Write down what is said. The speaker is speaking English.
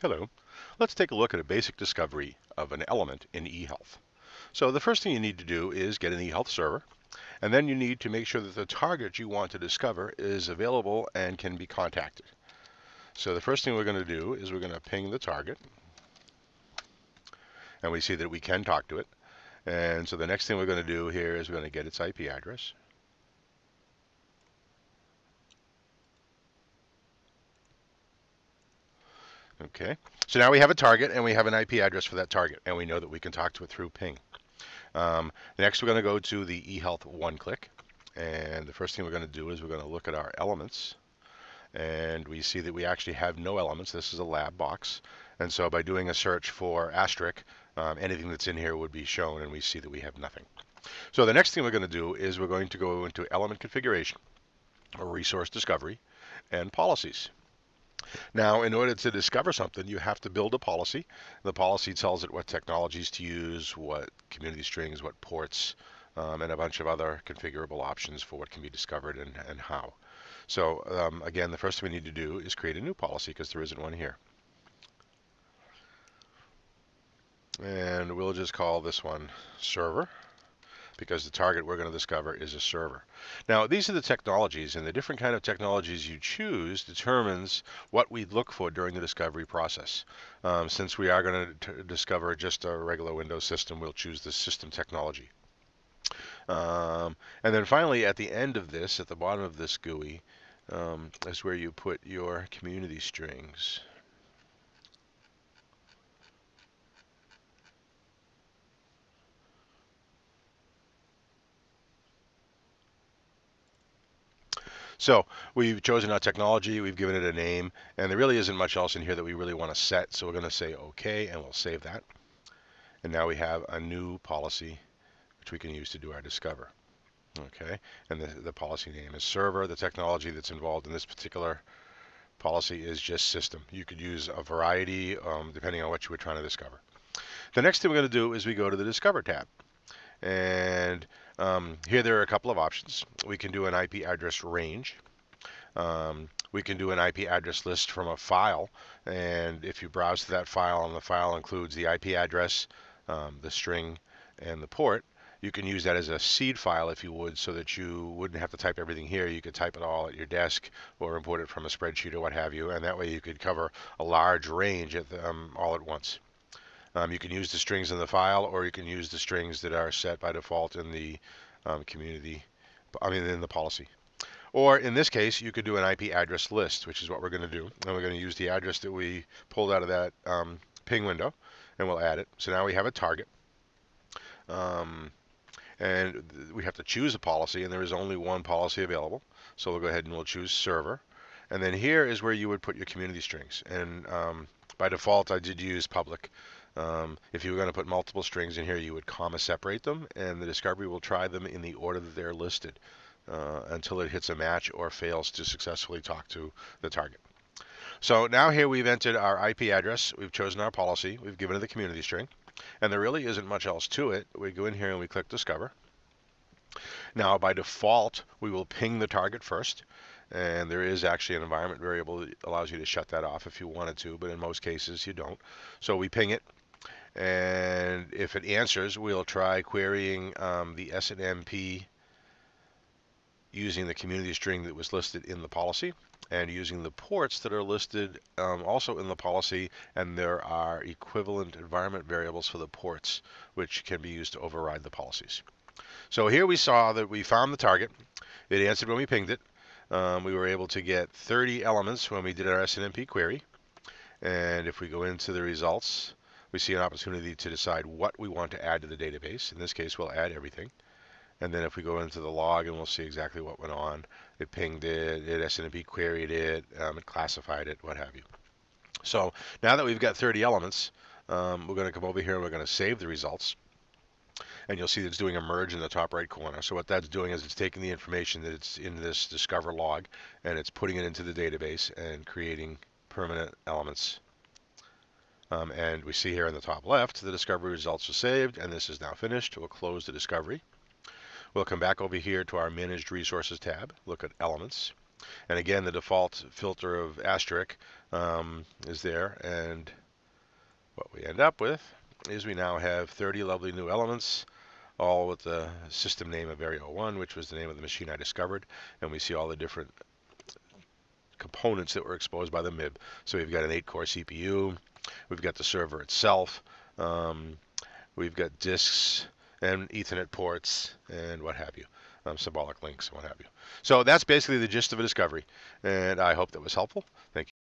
Hello. Let's take a look at a basic discovery of an element in eHealth. So the first thing you need to do is get an eHealth server, and then you need to make sure that the target you want to discover is available and can be contacted. So the first thing we're going to do is we're going to ping the target, and we see that we can talk to it. And so the next thing we're going to do here is we're going to get its IP address. Okay, so now we have a target and we have an IP address for that target, and we know that we can talk to it through ping. Um, next, we're going to go to the eHealth one-click, and the first thing we're going to do is we're going to look at our elements, and we see that we actually have no elements. This is a lab box, and so by doing a search for asterisk, um, anything that's in here would be shown, and we see that we have nothing. So the next thing we're going to do is we're going to go into element configuration, resource discovery, and policies. Now, in order to discover something, you have to build a policy. The policy tells it what technologies to use, what community strings, what ports, um, and a bunch of other configurable options for what can be discovered and, and how. So um, again, the first thing we need to do is create a new policy because there isn't one here. And we'll just call this one server because the target we're going to discover is a server. Now, these are the technologies, and the different kind of technologies you choose determines what we look for during the discovery process. Um, since we are going to discover just a regular Windows system, we'll choose the system technology. Um, and then finally, at the end of this, at the bottom of this GUI, um, is where you put your community strings. So we've chosen our technology, we've given it a name, and there really isn't much else in here that we really want to set. So we're going to say OK, and we'll save that. And now we have a new policy, which we can use to do our discover. Okay, and the, the policy name is server. The technology that's involved in this particular policy is just system. You could use a variety um, depending on what you were trying to discover. The next thing we're going to do is we go to the Discover tab. And um, here there are a couple of options. We can do an IP address range. Um, we can do an IP address list from a file, and if you browse to that file, and the file includes the IP address, um, the string, and the port, you can use that as a seed file if you would, so that you wouldn't have to type everything here. You could type it all at your desk or import it from a spreadsheet or what have you, and that way you could cover a large range at the, um, all at once. Um, you can use the strings in the file, or you can use the strings that are set by default in the um, community, I mean in the policy. Or in this case, you could do an IP address list, which is what we're going to do. And we're going to use the address that we pulled out of that um, ping window, and we'll add it. So now we have a target. Um, and we have to choose a policy, and there is only one policy available. So we'll go ahead and we'll choose server. And then here is where you would put your community strings. And um, by default, I did use public. Um, if you were going to put multiple strings in here, you would comma separate them, and the discovery will try them in the order that they're listed uh, until it hits a match or fails to successfully talk to the target. So now here we've entered our IP address, we've chosen our policy, we've given it the community string, and there really isn't much else to it. We go in here and we click Discover. Now by default, we will ping the target first, and there is actually an environment variable that allows you to shut that off if you wanted to, but in most cases you don't. So we ping it, and if it answers, we'll try querying um, the SNMP using the community string that was listed in the policy and using the ports that are listed um, also in the policy and there are equivalent environment variables for the ports which can be used to override the policies. So here we saw that we found the target. It answered when we pinged it. Um, we were able to get 30 elements when we did our SNMP query. And if we go into the results, we see an opportunity to decide what we want to add to the database. In this case, we'll add everything. And then if we go into the log and we'll see exactly what went on, it pinged it, it SNMP queried it, um, it classified it, what have you. So now that we've got 30 elements, um, we're going to come over here and we're going to save the results. And you'll see it's doing a merge in the top right corner. So what that's doing is it's taking the information that it's in this discover log and it's putting it into the database and creating permanent elements um, and we see here in the top left, the discovery results are saved, and this is now finished. We'll close the discovery. We'll come back over here to our Managed Resources tab, look at Elements, And again, the default filter of asterisk um, is there. And what we end up with is we now have 30 lovely new elements, all with the system name of Area 01, which was the name of the machine I discovered. And we see all the different components that were exposed by the MIB. So we've got an 8-core CPU, we've got the server itself, um, we've got disks and Ethernet ports and what have you, um, symbolic links and what have you. So that's basically the gist of a discovery, and I hope that was helpful. Thank you.